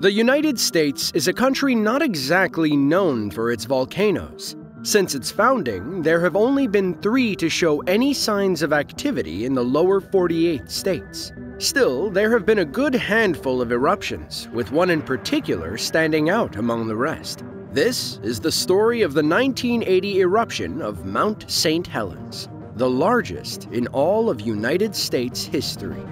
The United States is a country not exactly known for its volcanoes. Since its founding, there have only been three to show any signs of activity in the lower 48 states. Still, there have been a good handful of eruptions, with one in particular standing out among the rest. This is the story of the 1980 eruption of Mount St. Helens, the largest in all of United States history.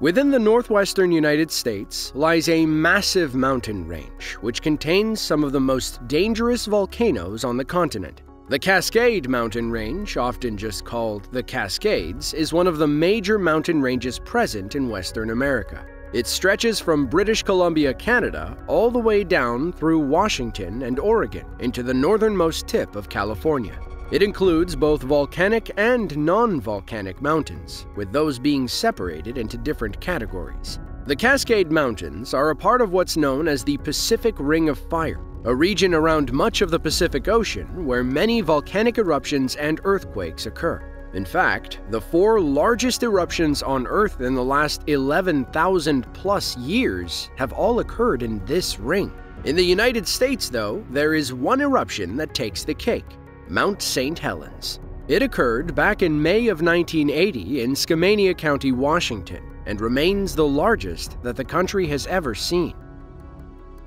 Within the northwestern United States lies a massive mountain range, which contains some of the most dangerous volcanoes on the continent. The Cascade Mountain Range, often just called the Cascades, is one of the major mountain ranges present in Western America. It stretches from British Columbia, Canada, all the way down through Washington and Oregon into the northernmost tip of California. It includes both volcanic and non-volcanic mountains, with those being separated into different categories. The Cascade Mountains are a part of what's known as the Pacific Ring of Fire, a region around much of the Pacific Ocean where many volcanic eruptions and earthquakes occur. In fact, the four largest eruptions on Earth in the last 11,000 plus years have all occurred in this ring. In the United States, though, there is one eruption that takes the cake Mount St. Helens. It occurred back in May of 1980 in Skamania County, Washington, and remains the largest that the country has ever seen.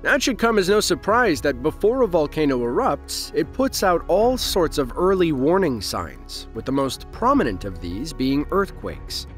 That should come as no surprise that before a volcano erupts, it puts out all sorts of early warning signs, with the most prominent of these being earthquakes.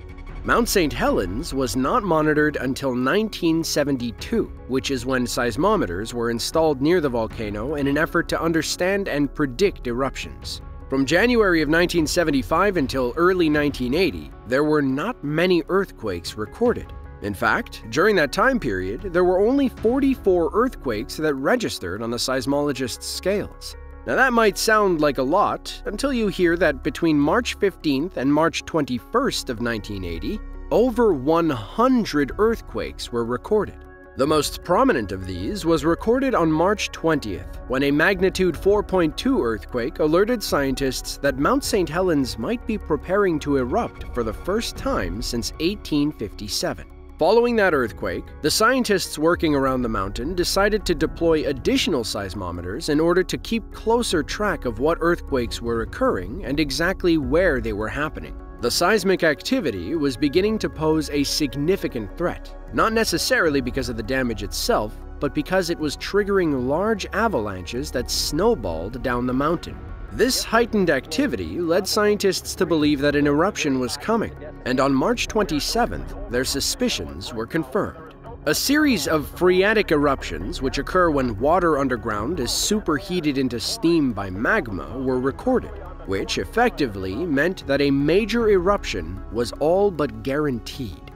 Mount St. Helens was not monitored until 1972, which is when seismometers were installed near the volcano in an effort to understand and predict eruptions. From January of 1975 until early 1980, there were not many earthquakes recorded. In fact, during that time period, there were only 44 earthquakes that registered on the seismologist's scales. Now that might sound like a lot until you hear that between March 15th and March 21st of 1980, over 100 earthquakes were recorded. The most prominent of these was recorded on March 20th, when a magnitude 4.2 earthquake alerted scientists that Mount St. Helens might be preparing to erupt for the first time since 1857. Following that earthquake, the scientists working around the mountain decided to deploy additional seismometers in order to keep closer track of what earthquakes were occurring and exactly where they were happening. The seismic activity was beginning to pose a significant threat, not necessarily because of the damage itself, but because it was triggering large avalanches that snowballed down the mountain. This heightened activity led scientists to believe that an eruption was coming, and on March 27th, their suspicions were confirmed. A series of phreatic eruptions, which occur when water underground is superheated into steam by magma, were recorded, which effectively meant that a major eruption was all but guaranteed.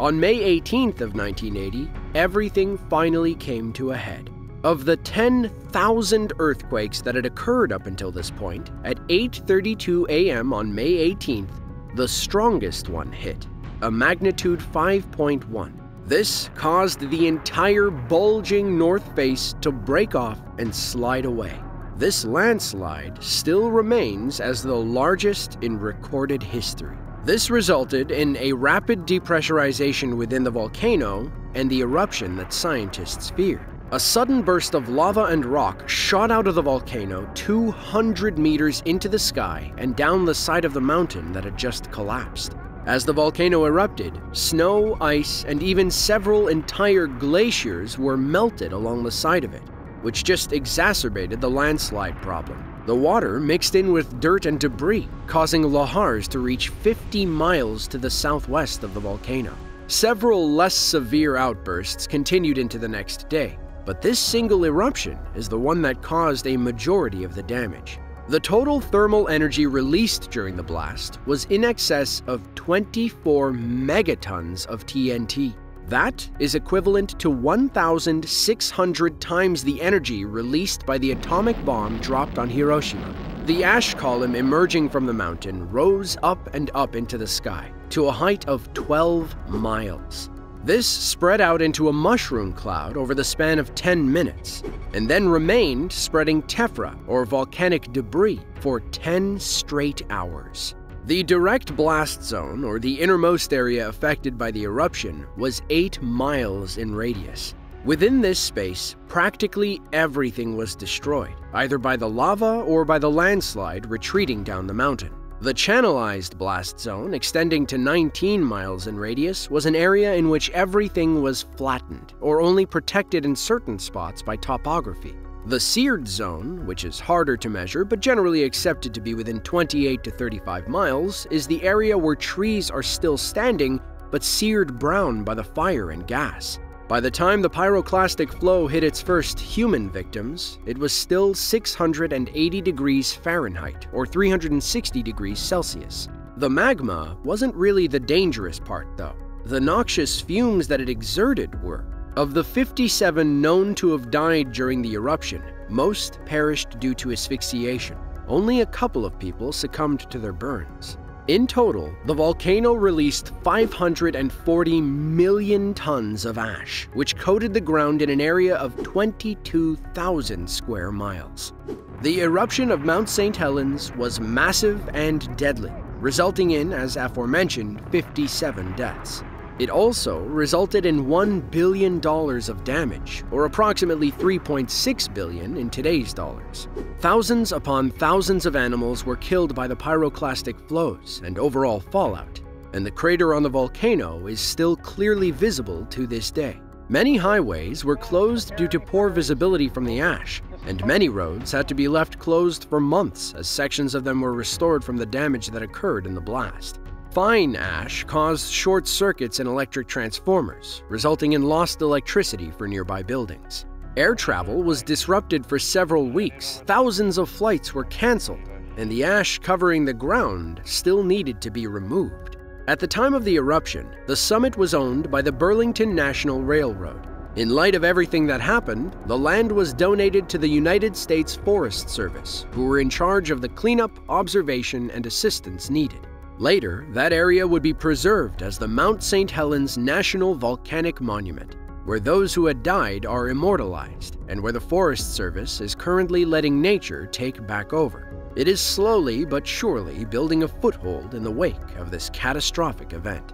On May 18th of 1980, everything finally came to a head. Of the 10,000 earthquakes that had occurred up until this point, at 8:32 a.m. on May 18th, the strongest one hit, a magnitude 5.1. This caused the entire bulging north face to break off and slide away. This landslide still remains as the largest in recorded history. This resulted in a rapid depressurization within the volcano and the eruption that scientists feared. A sudden burst of lava and rock shot out of the volcano 200 meters into the sky and down the side of the mountain that had just collapsed. As the volcano erupted, snow, ice, and even several entire glaciers were melted along the side of it, which just exacerbated the landslide problem. The water mixed in with dirt and debris, causing lahars to reach 50 miles to the southwest of the volcano. Several less severe outbursts continued into the next day, but this single eruption is the one that caused a majority of the damage. The total thermal energy released during the blast was in excess of 24 megatons of TNT. That is equivalent to 1,600 times the energy released by the atomic bomb dropped on Hiroshima. The ash column emerging from the mountain rose up and up into the sky to a height of 12 miles. This spread out into a mushroom cloud over the span of 10 minutes, and then remained spreading tephra, or volcanic debris, for 10 straight hours. The direct blast zone, or the innermost area affected by the eruption, was 8 miles in radius. Within this space, practically everything was destroyed, either by the lava or by the landslide retreating down the mountain. The channelized blast zone, extending to 19 miles in radius, was an area in which everything was flattened, or only protected in certain spots by topography. The seared zone, which is harder to measure but generally accepted to be within 28 to 35 miles, is the area where trees are still standing but seared brown by the fire and gas. By the time the pyroclastic flow hit its first human victims, it was still 680 degrees Fahrenheit, or 360 degrees Celsius. The magma wasn't really the dangerous part, though. The noxious fumes that it exerted were. Of the 57 known to have died during the eruption, most perished due to asphyxiation. Only a couple of people succumbed to their burns. In total, the volcano released 540 million tons of ash, which coated the ground in an area of 22,000 square miles. The eruption of Mount St. Helens was massive and deadly, resulting in, as aforementioned, 57 deaths. It also resulted in $1 billion of damage, or approximately 3.6 billion in today's dollars. Thousands upon thousands of animals were killed by the pyroclastic flows and overall fallout, and the crater on the volcano is still clearly visible to this day. Many highways were closed due to poor visibility from the ash, and many roads had to be left closed for months as sections of them were restored from the damage that occurred in the blast. Fine ash caused short circuits in electric transformers, resulting in lost electricity for nearby buildings. Air travel was disrupted for several weeks, thousands of flights were cancelled, and the ash covering the ground still needed to be removed. At the time of the eruption, the summit was owned by the Burlington National Railroad. In light of everything that happened, the land was donated to the United States Forest Service, who were in charge of the cleanup, observation, and assistance needed. Later, that area would be preserved as the Mount St. Helens National Volcanic Monument, where those who had died are immortalized, and where the Forest Service is currently letting nature take back over. It is slowly but surely building a foothold in the wake of this catastrophic event.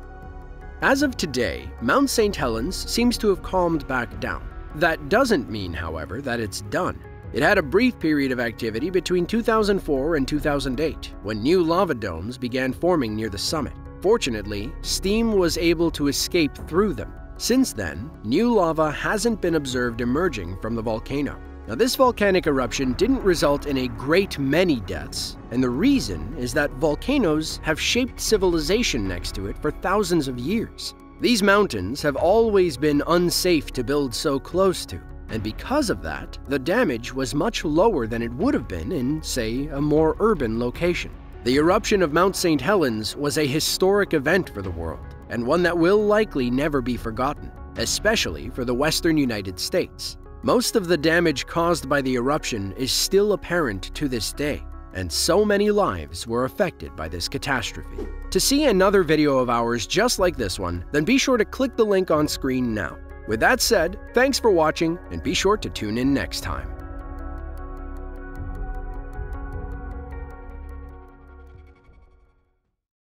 As of today, Mount St. Helens seems to have calmed back down. That doesn't mean, however, that it's done. It had a brief period of activity between 2004 and 2008, when new lava domes began forming near the summit. Fortunately, steam was able to escape through them. Since then, new lava hasn't been observed emerging from the volcano. Now, this volcanic eruption didn't result in a great many deaths, and the reason is that volcanoes have shaped civilization next to it for thousands of years. These mountains have always been unsafe to build so close to, and because of that, the damage was much lower than it would have been in, say, a more urban location. The eruption of Mount St. Helens was a historic event for the world, and one that will likely never be forgotten, especially for the western United States. Most of the damage caused by the eruption is still apparent to this day, and so many lives were affected by this catastrophe. To see another video of ours just like this one, then be sure to click the link on screen now. With that said, thanks for watching and be sure to tune in next time.